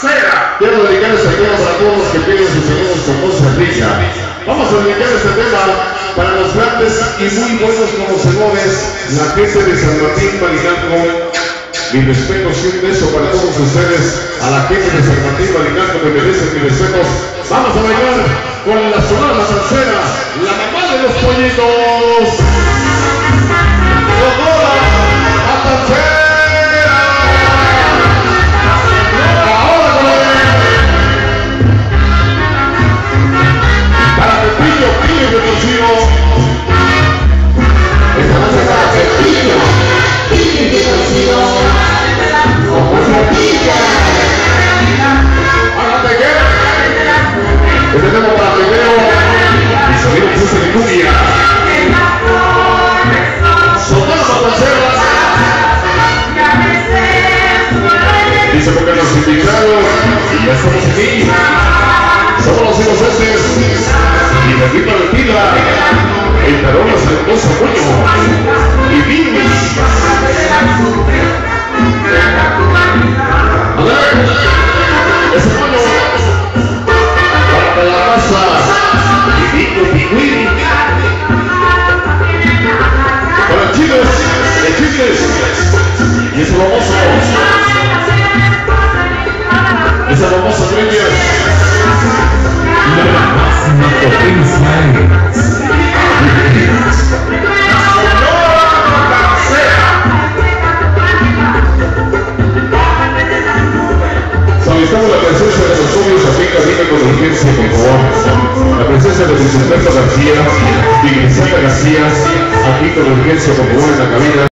Quiero dedicar este tema para todos los que piden sus saludos con voz rica. Vamos a dedicar este tema para los grandes y muy buenos conocedores, la gente de San Martín Baliganco. Mi respeto y un beso para todos ustedes, a la gente de San Martín Baliganco que merecen mis respetos. Vamos a bailar con la sonora salsera, la mamá de los pollitos. Dice porque nos invitaron y ya estamos aquí. Somos los inocentes y de arriba de pila. El tarón es hermoso puño. Y ver, ese puño. Solicitamos la presencia de los novios aquí en cabina con urgencia, por favor. La presencia de Luis Alberto García y Griselda García aquí con urgencia, por favor, en la cabina.